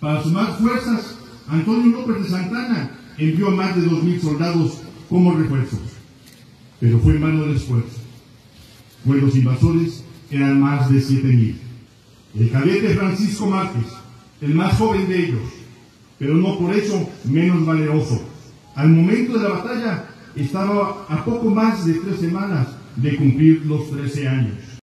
Para sumar fuerzas, Antonio López de Santana envió a más de 2.000 soldados como refuerzos, pero fue en vano el esfuerzo, pues los invasores eran más de 7.000. El cadete Francisco Márquez, el más joven de ellos, pero no por eso menos valeroso, al momento de la batalla estaba a poco más de tres semanas de cumplir los 13 años.